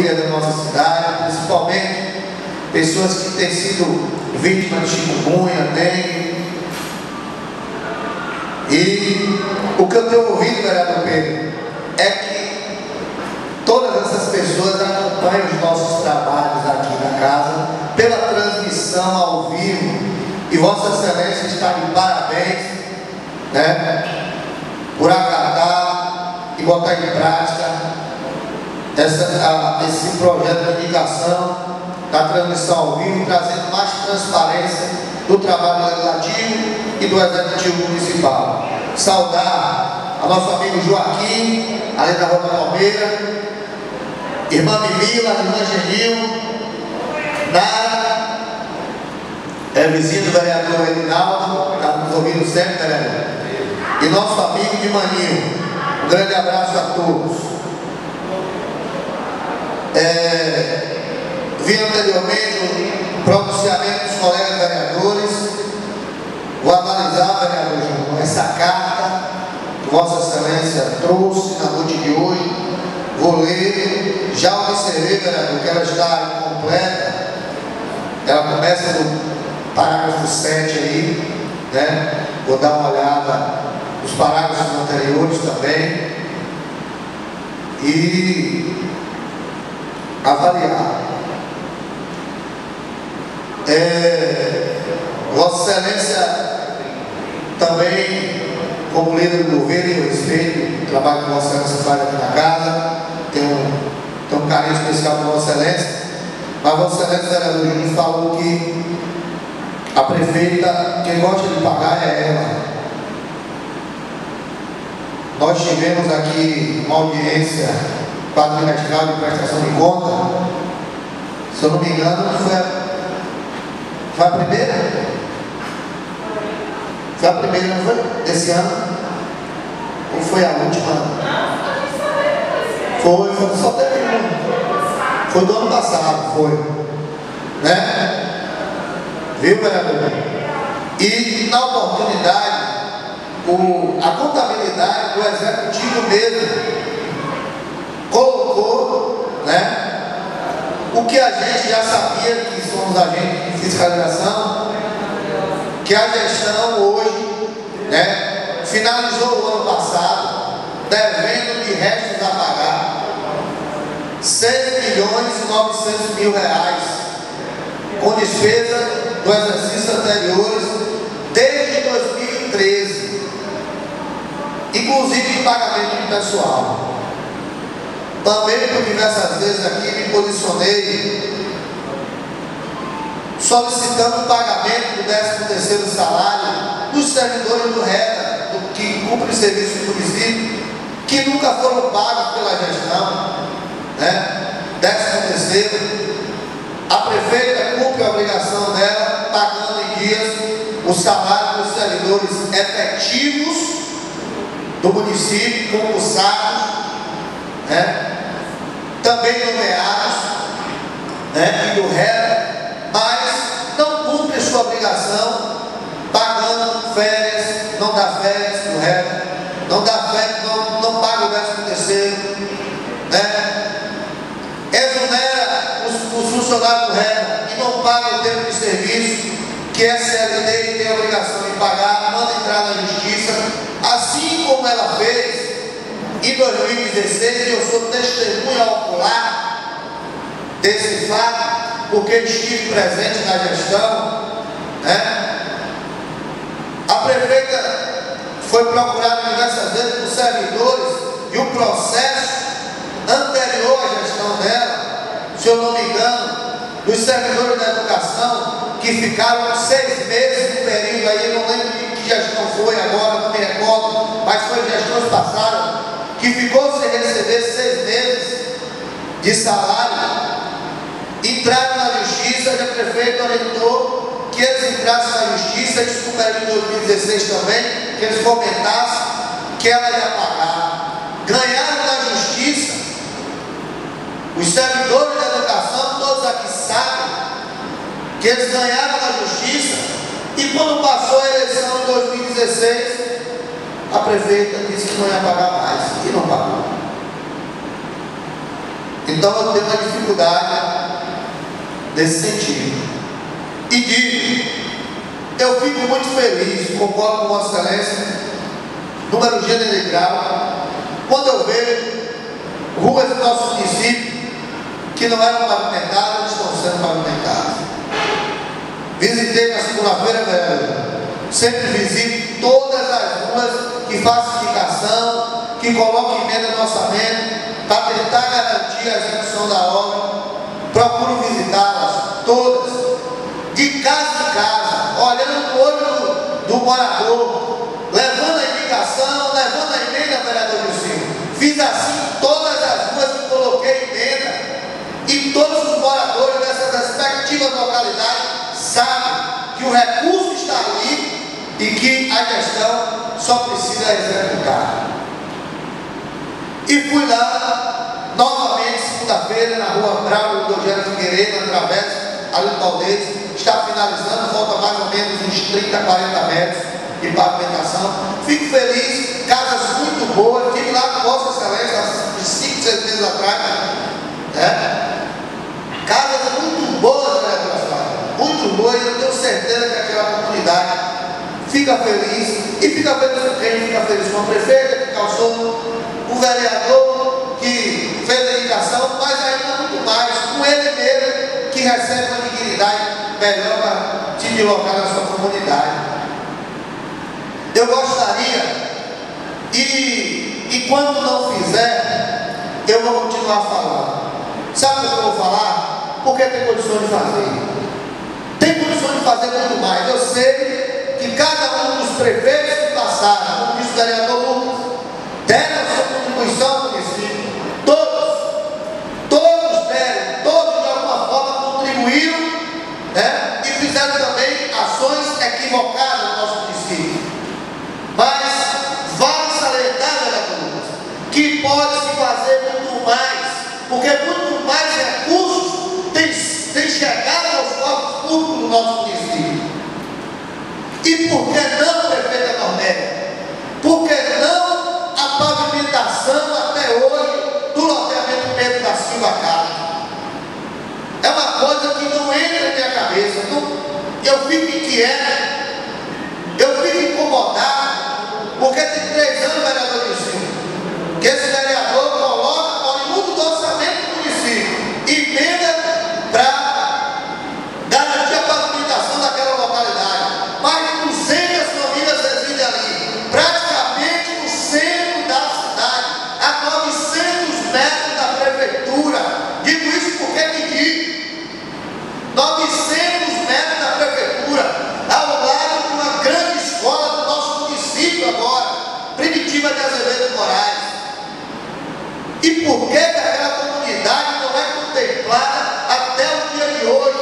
famílias da nossa cidade, principalmente pessoas que têm sido vítimas de chikungunya, dengue. E o que eu tenho ouvido, vereador Pedro, é que todas essas pessoas acompanham os nossos trabalhos aqui na casa pela transmissão ao vivo. E Vossa Excelência está de parabéns, né? Por acatar e botar em prática essa, a, esse projeto de indicação da transmissão ao vivo, trazendo mais transparência do trabalho legislativo e do executivo municipal. Saudar a nosso amigo Joaquim, ali da Rua da Palmeira, irmã Mimila, irmã Genil, Nara, é vizinho do vereador Edinaldo, está nos ouvindo sempre, vereador. E nosso amigo de Maninho. Um grande abraço a todos. É, vi anteriormente o pronunciamento dos colegas vereadores. Vou analisar, vereador João, essa carta que Vossa Excelência trouxe na noite de hoje. Vou ler. Já observei, vereador, que ela está incompleta. Ela começa no parágrafo 7 aí, né? Vou dar uma olhada nos parágrafos anteriores também. E avaliar. É, Vossa Excelência também, como líder do governo, eu respeito o trabalho que Vossa Excelência faz aqui na casa, tenho tenho um carinho especial por Vossa Excelência, mas Vossa Excelência, vereador Júnior, falou que a prefeita, quem gosta de pagar é ela. Nós tivemos aqui uma audiência quadrimestral de prestação de conta, se eu não me engano, foi a, foi a primeira? Foi a primeira, não foi? Desse ano? Ou foi a última? Foi, foi só teve um. Foi do ano passado, foi. Né? Viu, vereador? E na oportunidade, o, a contabilidade do executivo mesmo colocou né, o que a gente já sabia que somos agentes de fiscalização, que a gestão hoje né, finalizou o ano passado devendo de restos a pagar 6 milhões e 900 mil reais com despesa do exercício anteriores desde 2013, inclusive pagamento de pessoal. Também por diversas vezes aqui me posicionei solicitando o pagamento do 13 terceiro salário dos servidores do RETA, do que cumpre serviço do município, que nunca foram pagos pela gestão, né? 13 terceiro. A prefeita cumpre a obrigação dela, pagando em dias o salário dos servidores efetivos do município, concursados, né? Também nomeados, né, e do réu, mas não cumpre sua obrigação, pagando férias, não dá férias no réu, não dá férias, não, não paga o décimo terceiro, né? Exonera os, os funcionários do réu e não paga o tempo de serviço, que a CLT tem a obrigação de pagar, manda entrar na justiça, assim como ela fez em 2016, eu sou testemunha ocular desse fato, porque estive presente na gestão. Né? A prefeita foi procurada diversas vezes por servidores e o processo anterior à gestão dela, se eu não me engano, dos servidores da educação que ficaram seis meses no período aí, eu não lembro de que gestão foi agora, não me recordo, mas foi gestões passadas, que ficou sem receber seis meses de salário, entraram na justiça e a prefeita orientou que eles entrassem na justiça, desculpa em 2016 também, que eles comentassem que ela ia pagar. Ganharam na justiça. Os servidores da educação, todos aqui sabem que eles ganharam na justiça e quando passou a eleição em 2016, a prefeita disse que não ia pagar mais e não pagou. Então eu tenho uma dificuldade nesse sentido. E digo, eu fico muito feliz, concordo com Vossa Excelência, número general, quando eu vejo ruas do nosso município que não eram pavimentadas, estão sendo pavimentadas. Visitei na segunda-feira. Sempre visito todas as ruas que fazem indicação, que colocam emenda no orçamento, para tentar garantir a execução da obra. Procuro visitá-las todas, de casa em casa, olhando no olho do, do morador, levando a indicação, levando a emenda, vereador Lucinho. Fiz assim todas as ruas que coloquei emenda, e todos os moradores dessas respectivas localidades sabem que o recurso está ali e que a gestão só precisa executar. E fui lá, novamente, segunda-feira, na rua Bravo do Eugênio Figueiredo, através ali do Valdez, está finalizando, falta mais ou menos uns 30, 40 metros de pavimentação. Fico feliz, casas muito boas, tive lá com Vossa Excelência, há 5, 6 meses atrás, né? Casas muito boas, né, muito boas, e eu tenho certeza que aquela comunidade fica feliz, e fica feliz quem? Fica feliz com a prefeita que calçou o vereador que fez a indicação, mas ainda muito mais com ele mesmo que recebe uma dignidade melhor para te deslocar na sua comunidade. Eu gostaria, e, e quando não fizer, eu vou continuar falando. Sabe o que eu vou falar? Porque tem condições de fazer. Tem condições de fazer prefeitos que passaram, como disse o vereador Lucas, deram a sua contribuição ao município. Todos, todos deram, todos de alguma forma contribuíram né? e fizeram também ações equivocadas no nosso município. Mas vale salientar, vereador que pode se fazer muito mais, porque muito mais recursos têm, chegado aos corpos públicos do nosso município. E por que não, prefeita Normélia? Por que não a pavimentação até hoje do loteamento Pedro da Silva Castro. É uma coisa que não entra na minha cabeça. Não, eu fico inquieto, eu fico incomodado, porque tem três anos, vereador Lucinho, que esse vereador metros da prefeitura. Digo isso porque pedi. 900 metros da prefeitura, ao lado de uma grande escola do nosso município agora, Primitiva de Azevedo Moraes. E por que aquela comunidade não é contemplada até o dia de hoje?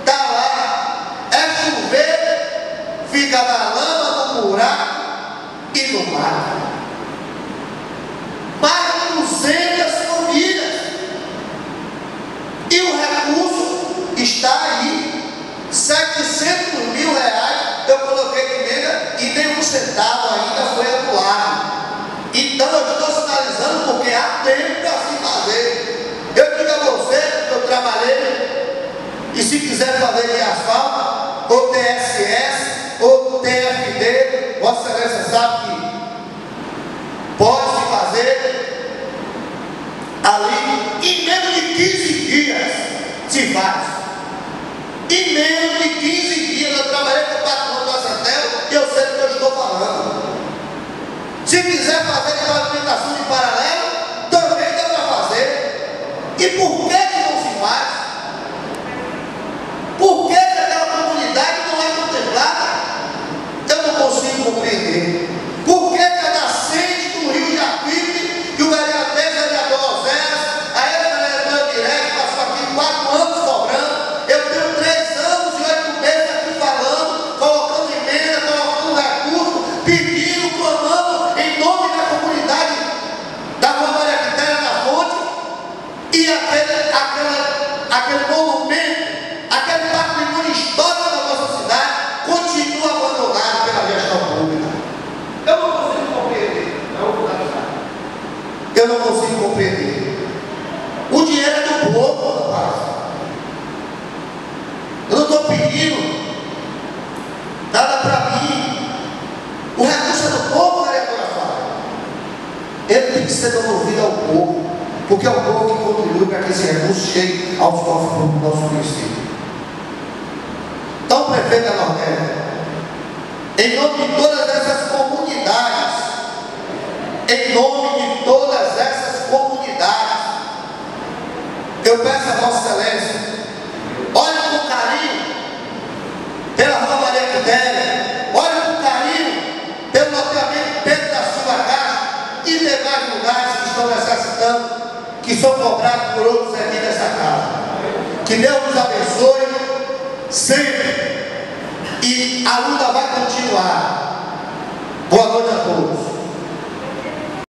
Está lá, é chover, fica na lama, no buraco e no mar. Mais de 200 famílias. E o recurso está aí. 700 mil reais eu coloquei de emenda e nem um centavo ainda foi anulado. Então eu estou sinalizando porque há tempo para se fazer. Eu digo a você que eu trabalhei e se quiser fazer de asfalto, ou TSS, ou TFD, Vossa Excelência sabe que pode se fazer ali em menos de 15 dias se faz. Em menos de 15 dias eu trabalhei com o patrão da Santel e eu sei do que eu estou falando. Se quiser fazer de pavimentação de paralelo, também dá para fazer. E por que, que não se faz? Por que, que aquela comunidade não é contemplada? Eu não consigo compreender. Por que, que a nascente do Rio Jacuípe, que o vereador, vereador Oséias, a ex-vereador direto, passou aqui quatro anos cobrando, eu tenho três anos e oito meses aqui falando, colocando emenda, colocando recurso, pedindo, clamando em nome da comunidade da Rua Maria Quitéria da Fonte, e aquele, aquele, aquele monumento, aquele patrimônio histórico da nossa cidade, continua abandonado pela gestão pública. Eu não consigo compreender. Eu vou finalizar. Eu não consigo compreender. O povo, rapaz. Eu não estou pedindo nada para mim. O recurso é do povo, vereadora fala. Ele tem que ser devolvido ao povo, porque é o povo que contribui recurso chegue aos cofres do nosso município. Então, prefeito Nordeste, em nome de todas essas comunidades, em nome de todas essas comunidades, eu peço a Vossa Excelência, olhe com carinho pela Rua Maria Quitéria, olhe com carinho pelo loteamento Pedro da Silva Caixa e demais lugares que estão necessitando, que são cobrados por outros. Que Deus nos abençoe sempre. E a luta vai continuar. Boa noite a todos.